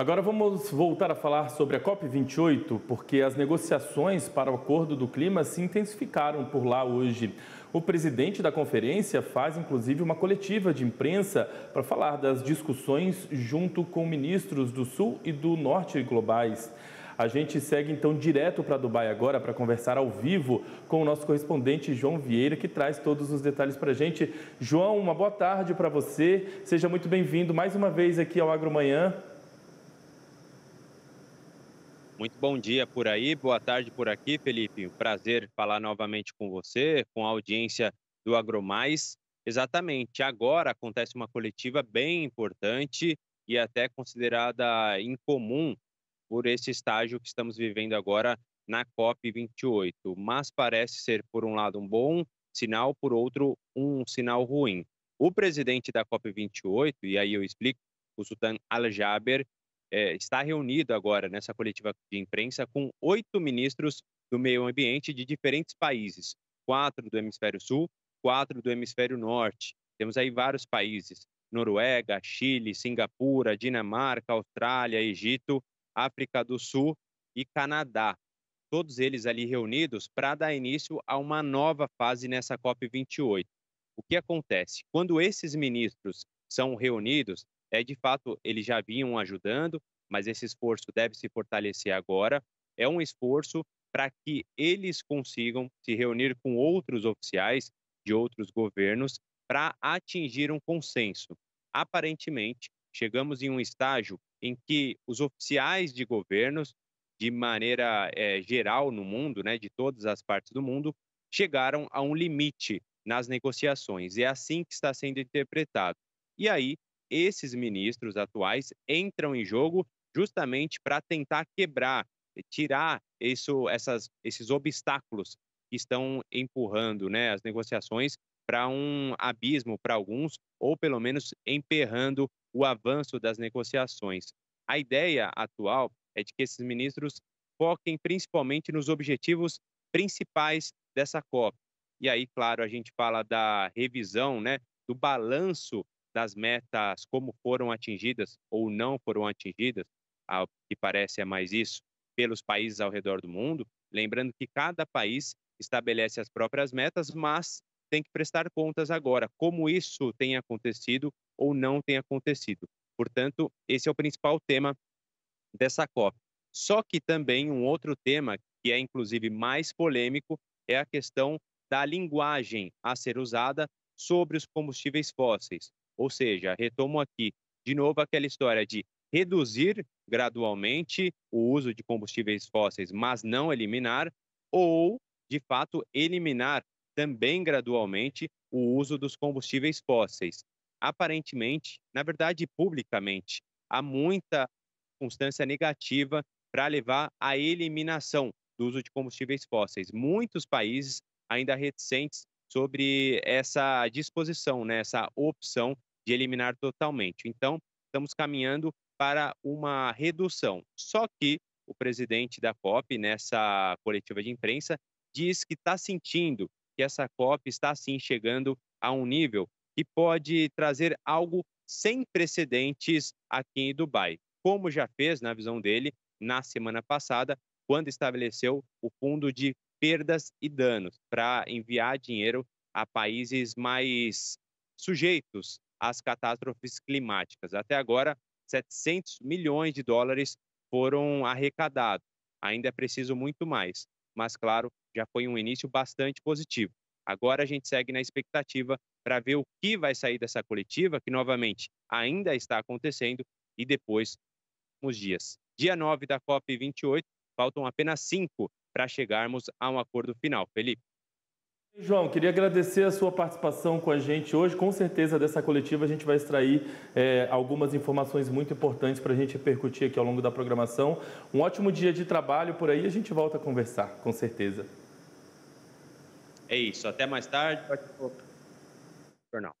Agora vamos voltar a falar sobre a COP28, porque as negociações para o acordo do clima se intensificaram por lá hoje. O presidente da conferência faz inclusive uma coletiva de imprensa para falar das discussões junto com ministros do Sul e do Norte globais. A gente segue então direto para Dubai agora para conversar ao vivo com o nosso correspondente João Vieira, que traz todos os detalhes para a gente. João, uma boa tarde para você. Seja muito bem-vindo mais uma vez aqui ao Agromanhã. Muito bom dia por aí, boa tarde por aqui, Felipe. prazer falar novamente com você, com a audiência do AgroMais. Exatamente, agora acontece uma coletiva bem importante e até considerada incomum por esse estágio que estamos vivendo agora na COP28. Mas parece ser, por um lado, um bom sinal, por outro, um sinal ruim. O presidente da COP28, e aí eu explico, o Sultan Al-Jaber, é, está reunido agora nessa coletiva de imprensa com oito ministros do meio ambiente de diferentes países, quatro do hemisfério sul, quatro do hemisfério norte. Temos aí vários países: Noruega, Chile, Singapura, Dinamarca, Austrália, Egito, África do Sul e Canadá. Todos eles ali reunidos para dar início a uma nova fase nessa COP28. O que acontece? Quando esses ministros são reunidos, é de fato eles já vinham ajudando, mas esse esforço deve se fortalecer agora. É um esforço para que eles consigam se reunir com outros oficiais de outros governos para atingir um consenso. Aparentemente, chegamos em um estágio em que os oficiais de governos, de maneira é, geral no mundo, né, de todas as partes do mundo, chegaram a um limite nas negociações. É assim que está sendo interpretado. E aí, esses ministros atuais entram em jogo justamente para tentar quebrar, tirar isso, essas, esses obstáculos que estão empurrando né, as negociações para um abismo para alguns, ou pelo menos emperrando o avanço das negociações. A ideia atual é de que esses ministros foquem principalmente nos objetivos principais dessa COP. E aí, claro, a gente fala da revisão, né, do balanço das metas, como foram atingidas ou não foram atingidas, ao que parece é mais isso, pelos países ao redor do mundo. Lembrando que cada país estabelece as próprias metas, mas tem que prestar contas agora, como isso tem acontecido ou não tem acontecido. Portanto, esse é o principal tema dessa COP. Só que também um outro tema, que é inclusive mais polêmico, é a questão da linguagem a ser usada sobre os combustíveis fósseis. Ou seja, retomo aqui de novo aquela história de reduzir gradualmente o uso de combustíveis fósseis, mas não eliminar, ou, de fato, eliminar também gradualmente o uso dos combustíveis fósseis. Aparentemente, na verdade, publicamente, há muita constância negativa para levar à eliminação do uso de combustíveis fósseis. Muitos países ainda reticentes sobre essa disposição, né, essa opção de eliminar totalmente. Então, estamos caminhando para uma redução. Só que o presidente da COP, nessa coletiva de imprensa, diz que está sentindo que essa COP está sim chegando a um nível que pode trazer algo sem precedentes aqui em Dubai, como já fez, na visão dele, na semana passada, quando estabeleceu o fundo de perdas e danos para enviar dinheiro a países mais sujeitos às catástrofes climáticas. Até agora, 700 milhões de dólares foram arrecadados. Ainda é preciso muito mais, mas claro, já foi um início bastante positivo. Agora a gente segue na expectativa para ver o que vai sair dessa coletiva, que novamente ainda está acontecendo, e depois os dias. Dia 9 da COP28, faltam apenas cinco para chegarmos a um acordo final. Felipe. João, queria agradecer a sua participação com a gente hoje. Com certeza, dessa coletiva, a gente vai extrair é, algumas informações muito importantes para a gente repercutir aqui ao longo da programação. Um ótimo dia de trabalho por aí, a gente volta a conversar, com certeza. É isso, até mais tarde. Jornal.